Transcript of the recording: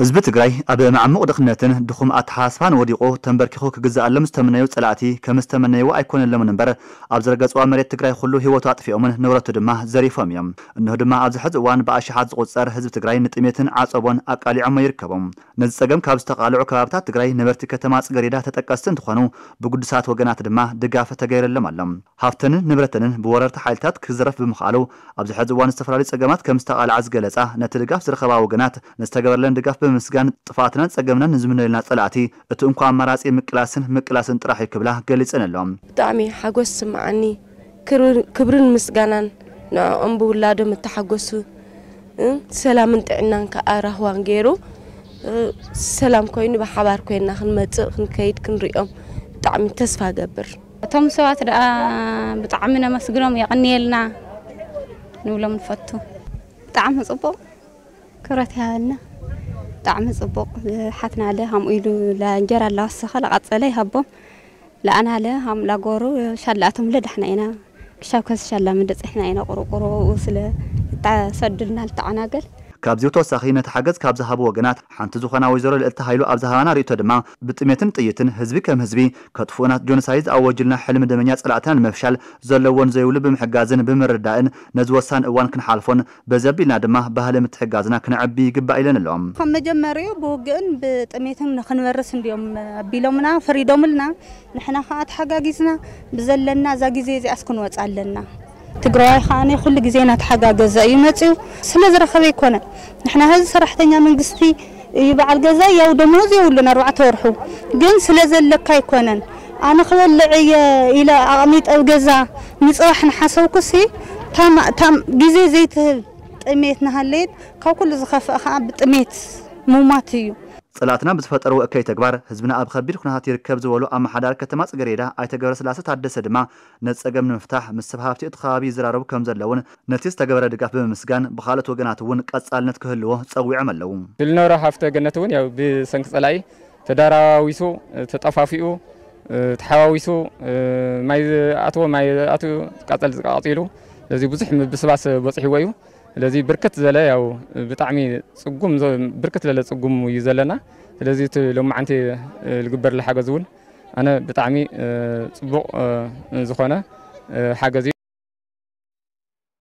ህዝቢ ትግራይ ኣብ ማዕሙቕ ድኽነትን ድኹም ኣተሓሳስባን ወዲቑ ተንበርኪኹ ክግዝኣሎም ዝተመነዩ ፀላእቲ ከም ዝተመነይዎ ኣይኮነሎምን እምበር ኣብ ዘረገፅዋ መሬት ትግራይ ኩሉ ህይወቱ ኣጥፊኦምን ንብረቱ ድማ ዘሪፎም እዮም እንሆ ድማ ኣብዚ ሕዚ እዋን ብኣሽሓት ዝቁፀር ህዝቢ ትግራይ ንጥሜትን ዓፀቦን ኣቃሊዖሞ ይርከቦም ነዚ ፀገም ካብ ዝተቃልዑ ከባብታት ትግራይ ነበርቲ ከተማ ፅገሪዳ ተጠቀስቲ እንትኾኑ ብጉዱሳት ወገናት ድማ ድጋፍ ተገይረሎም ኣሎም ሃብትንን ንብረትንን ብወረርቲ ሓይልታት ክዝረፍ ብምኽኣሉ ኣብዚ ሕዚ እዋን ዝተፈላለዩ ፀገማት ከም ዝተቓልዓ ዝገለፃ ነቲ ድጋፍ ዝረኸባ ወገናት ንዝተገበረለን ድጋፍ بمسجان طفاتنا تسجمنا نزمن لنا طلعتي اتقمكو عمراسي مكلاسن مكلاسن تراحي كبلا قليسن اللوم بتعمي حقوس سمعني كبرن مسجانا نا أمبو ولادو متحقوسو سلام انت عنان كأراه وانجيرو سلام كوين بحبار كوين نخن متق نكيد كنريقم بتعمي تسفى قبر توم سوات رأى بتعمينا مسجرم يغني لنا نولا منفتو بتعمي صبو كرتها لنا ብጣዕሚ ፅቡቅ ሓፍና ለ ከምኡ ኢሉ ለእንጀራ እናወሰኸ ለቐፀለ ይሃቦም ለኣና ለ ከም ላጎሩ ሻላኣቶም ለዳሕና ኢና ክሻብ ከዚ ሻላ ምደፅሕና ኢና ቁሩቁሩ ስለ ሰዱልና ልተዓናገል كابزيو تو ساخينة حاجز كابز هابو وجنات حنتزو خنا وزير الالتهايلو أبز هانا ريتو دما بتميتن تيتن هزبي كم هزبي كتفونا جون سايز أو جلنا حلم دمنيات قلعتان مفشل زل وان زيول بمردائن نزو سان وان كن حالفون بزبي نادما بهل متحجازنا كن عبي جب إلى اللوم هم جمري بوجن بتميتن نخن ورسن اليوم بيلومنا فريدوملنا نحنا خات حاجة جزنا بزلنا زاجي زي أسكن وتعلنا تقرأي خاني خلق زينة حقا قزا يمتعو سلز رخبي كونا نحنا هز سرحتنا من قستي يبع القزا يو دموز يو لنا روعة ورحو قن سلز اللقاي كونا أنا خلال اللعية إلى أغميت أو قزا نصرح نحاسو كسي تم تام قزي زيت تأميتنا هالليت كو زخاف أخا بتأميت مو ماتيو ጠላትና ብዝፈጠርዎ እከይ ተግባር ህዝብና ኣብ ከቢድ ኩነታት ይርከብ ዝበሉ ኣመሓዳሪ ከተማ ፅገሬዳ ኣይተ ገብረስላሴ ታደሰ ድማ ነቲ ፀገም ንምፍታሕ ምስ ሰብ ሃብቲ እቲ ከባቢ ይዘራረቡ ከም ዘለውን ነቲ ዝተገበረ ድጋፍ ብምምስጋን ብካልኦት ወገናት እውን ቀፃልነት ክህልዎ ፀዊዖም ኣለው ዝልነበረ ሃፍተ ገነት እውን ያው ብሰንኪ ፀላኢ ተዳራዊሱ ተጠፋፊኡ ተሓዋዊሱ ማይ ኣትዎ ማይ ኣትኡ ቃፀል ቃፂሉ ስለዚ ብዙሕ ምብስባስ በፅሕዎ እዩ ስለዚ ብርክት ዝበለ ያው ብጣዕሚ ፅጉም ብርክት ዝበለ ፅጉም እዩ ዘለና ስለዚ እቲ ሎማዓንቲ ዝግበር ዝሓገዝ እውን ኣነ ብጣዕሚ ፅቡቕ ዝኾነ ሓገዝ እዩ